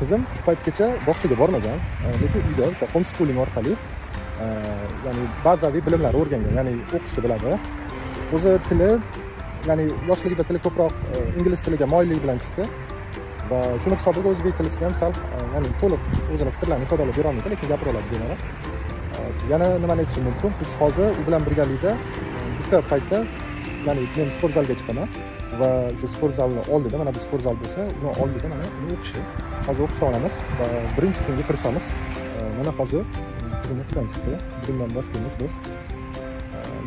qizim shu paytgacha bog'chaga bormagan. Lekin uyda o'sha homeschooling orqali e, ya'ni bazaviy bilimlar o'rgangan ya'ni o'qishni biladi. O'zi tili ya'ni yoshligida tili ko'proq e, ingliz tiliga moyillik bilan chiqdi. Va shuni hisobiga o'zbek tilisiga ham sal e, ya'ni to'liq o'zini fikrlarini ifodalab berolmaydi lekin gapira oladi bemalol yana nimani aytishim mumkin? Biz hozir u bilan birgalikda bitta paytda ya'ni men sport zalga chiqaman. Va o'sha sport zalni oldida mana bu sport zal bo'lsa uni oldida mana uni o'qishi hozir o'qisa olamiz va birinchi kunga kirsamiz. Mana hozir qizim o'qishdan chiqdi. Bugundan boshlaymiz biz.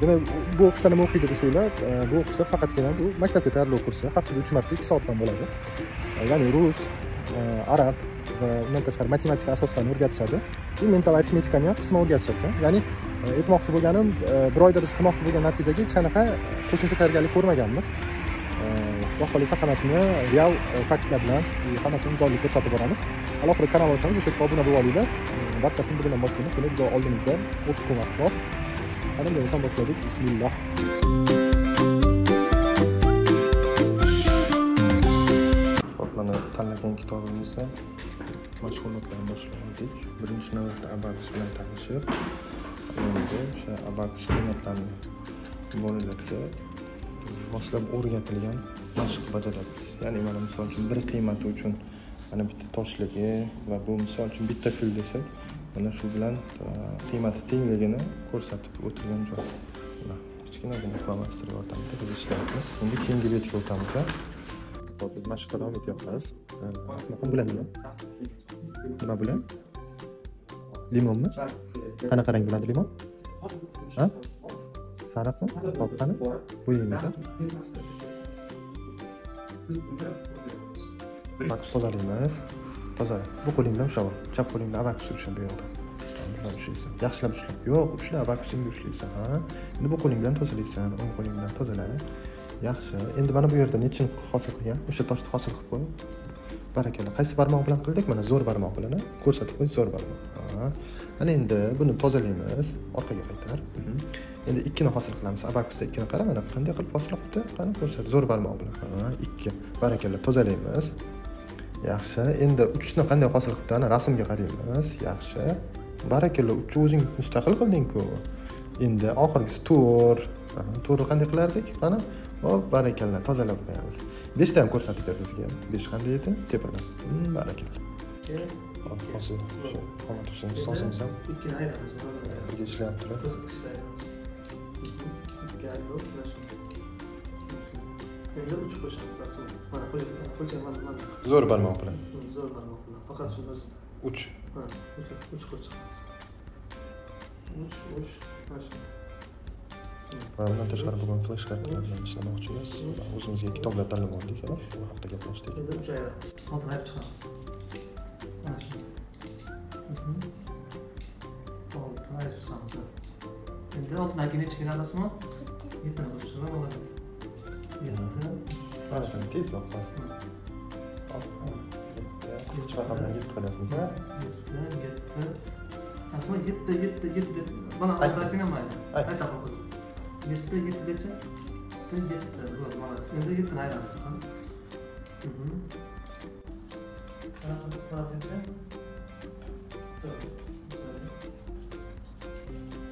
Demak bu o'qishda nima o'qiydi desanglar bu o'qishda faqatgina bu maktabga tayyorlov kursi haftada uch marta ikki soatdan bo'ladi. Ya'ni rus e, arab va undan tashqari matematika asoslarini o'rgatishadi. И mental arifmetikani ham qisman o'rgatishadi. Ya'ni e, aytmoqchi bo'lganim e, bir oyda biz qilmoqchi bo'lgan natijaga hech qanaqa qo'shimcha tayyorgarlik ko'rmaganmiz. Va xohlasa hammasini real faktlar e, bilan e, hammasini jonli ko'rsatib boramiz. Alohida kanal ochamiz o'sha yerga obuna bo'lib olinglar e, barchasini bugundan boshlaymiz demak biz oldimizda o'ttiz kun vaqt bor. Ana bundan boshladik. Bismillah. Hop mana tanlagan kitobimizda mashg'ulotlarni boshladik birinchi navbatda ababis bilan tanishib endi o'sha ababis qiymatlarini bolalarga boshlab o'rgatilgan mashq bajaramiz ya'ni mana misol uchun bir qiymati uchun mana bitta toshligi va bu misol uchun bitta pul desak mana shu bilan e, qiymati tengligini ko'rsatib o'tilgan joy. Mana kichkinagina flomastir yordamida biz ishlayapmiz. Endi keyingi betga o'tamiz hop biz mashqda davom etyapmiz. E, Asmaxon bular nima? Nima bular limonmi qanaqa rang bo'ladi limon ha sariqmi qani bo'yaymiz abakus tozalaymiz tozala bu qo'ling bilan ushlab ol. Chap qo'ling bilan abakus ushla bu yoqda. Bilan ushlaysan. Yaxshilab ushla yo'q ushla abakusingni ushlaysan ha? Endi bu qo'ling bilan tozalaysan o'ng qo'ling bilan tozala yaxshi. Endi mana bu yerda nechini hosil qilgan? O'sha toshni hosil qilib qo'y. Barakalla qaysi barmoq bilan qildik? Mana zo'r barmoq bilan ko'rsatib qo'y zo'r barmoq. Ana endi buni tozalaymiz. Orqaga qaytar. Mhm. Endi ikkini hosil qilamiz. Abakusda ikkini qara mana qanday qilib hosil qilibdi? Qani ko'rsat zo'r barmoq bilan. Ha ikki. Barakalla tozalaymiz. Yaxshi. Endi uchni qanday hosil qilibdi? Ana rasmga qaraymiz. Yaxshi. Barakalla uchni o'zing mustaqil qildingku. Endi oxirgisi to'rt to'rtni qanday qilardik? Qani hop barakalla tozalab qo'yamiz. Beshta ham ko'rsatib ber bizga besh qanday edi tepadan barakalla hozir qomat husayn ustozimiz ham ikkini ayiramiz birga ishlayaptilar endi uch qo'shamiz asl mana qo'lcha mana mana. Zo'r barmoq bilan. Zo'r barmoq bilan. Faqat shuni o'zida uch. Uch qo'shamiz. Uch uch. Mana shu va bundan tashqari bugun flash kartalar bilan ishlamoqchimiz o'zimizga kitoblar tanlab oldik bu haqda gaplashdik uch oltini ayirib chiqamiz mana shu ayirib chiqamiz endi nechi keladi asmo yettini qo'shib chiqaman olamiz yetti mana shuni tezroq qisqicha raqam bilan yetti qilyapmiz a yetti yetti asmo yetti yetti yetti mana hozir ayting mayli Ayt. aytaman qizim yetti yettigacha yetti yetti bo'ldi молодец endi yettini ayiramiz qani qanaqa qanaqa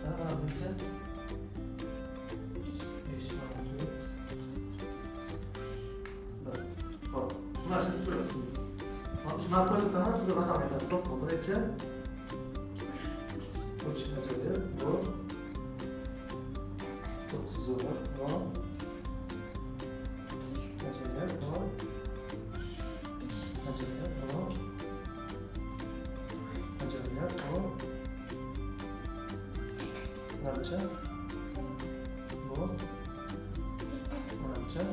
qanaqa besh hop mana shuni turasiz shunaqa ko'rsataman sizga raqam aytasiz to'pmi o'ttiz zo'r hop ajoyib hop ajoyib hop ajoyib hop manimcha bu. Manimcha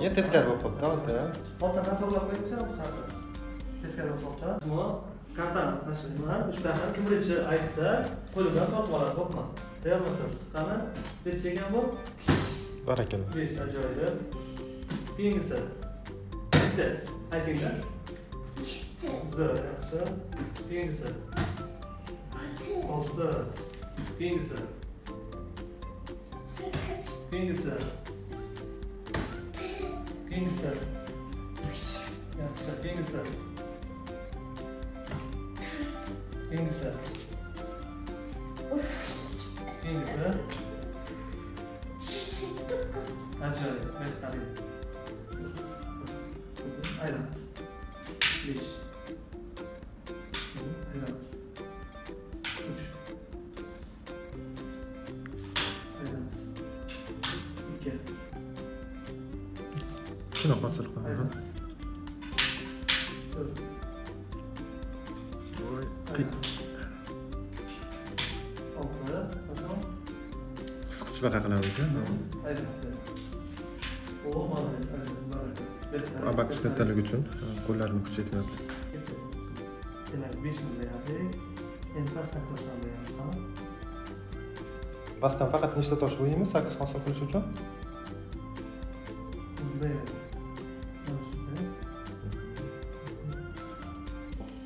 yana teskari bo'lib qolibdi ota Ortadan to'g'rilab qo'yingchi, qanaqa? Teskari o'tmoqda. Ammo kartani tashlayman. Uchtani kim birinchi aytsa, qo'lidan tortib oladi, xo'pmi? Tayyormisiz? Qani? Necha ekan bu? barakalla 5 ajoyib. Keyingisi. Necha? Aytinglar. Zo'r, yaxshi. Keyingisi. 6. Keyingisi. Keyingisi. Keyingisi. Yaxshi, keyingisi. keyingisi keyingisi ajoyib bir qarang aylanamiz besh aylanamiz uch aylanamiz ikki Shunaq hosil qiladi. aylanamiz to'rt qisqichbaqa qilamiz. Abakus kattaligi uchun qo'llarini kuchaytiryapti. demak besh ming berdik endi pastdan toshdan faqat nechta tosh qo'yamiz 8 hosil qilish uchun?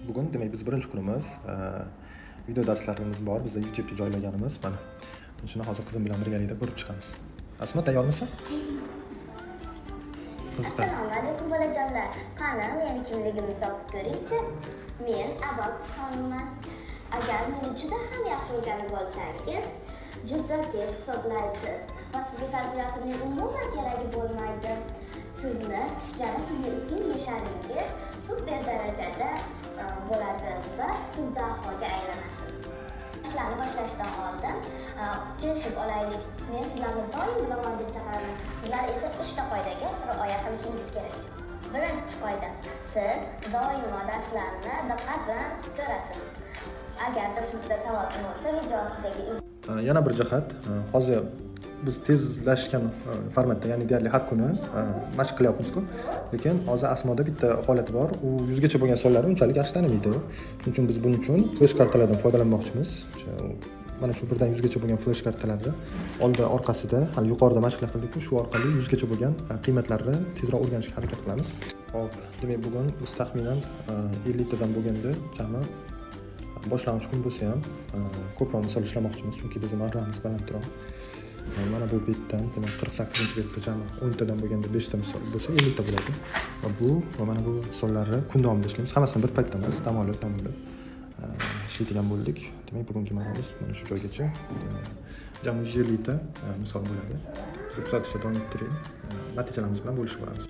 Bugun demak biz birinchi kunimiz. Video darslarimiz bor, biz YouTube'ga joylaganimiz mana. Shuni hozir qizim bilan birgalikda ko'rib chiqamiz. Asma tayyormisan? Qiziqadi. assalomu alaykum bolajonlar qani meni kimligimni topib ko'ringchi men abaks xonimman agar meni juda ham yaxshi o'rganib olsangiz juda tez hisoblaysiz va sizga kalkulyatorning umuman keragi bo'lmaydi sizni yana sizni ikkinchi yasharingiz super darajada e, bo'ladi va siz dahoga aylanasiz darslarni boshlashdan oldin kelishib olaylik men sizlarni doim bilaman deb chaqiraman sizlar esa uchta qoidaga rioya qilishingiz kerak birinchi qoida siz doimo darslarni diqqat bilan ko'rasiz agarda sizda savol bo'lsa video ostidagi Yana bir jihat, hozir biz tezlashgan formatda, ya'ni deyarli har kuni mashq qilyapmiz-ku. Lekin hozir Asmoda bitta holati bor. U yuzgacha bo'lgan sonlarni unchalik yaxshi tanimaydi. Shuning uchun biz buning uchun flash kartalardan foydalanmoqchimiz. Mana shu birdan yuzgacha bo'lgan flash kartalarni oldi orqasida hali yuqorida mashqlar qildik-ku, shu orqali yuzgacha bo'lgan e, qiymatlarni tezroq o'rganishga harakat qilamiz. Hop, demak bugun biz taxminan e, elliktadan 50 tadan bo'lganda jami boshlang'ich kun bo'lsa ham e, ko'proq misol ishlamoqchimiz chunki bizni marramiz balandroq mana bu betdan demak qirq sakkizinchi betda jami o'ntadan bo'lganda beshta misol bo'lsa ellikta bo'ladi. Va bu va mana bu misollarni kun davomida ishlaymiz. Hammasini bir paytda emas dam olib dam olib. Ishlaydigan bo'ldik demak bugungi marramiz mana shu joygacha jami yuz ellikta misol bo'ladi kuzatishda davom ettiring natijalarimiz bilan bo'lishib boramiz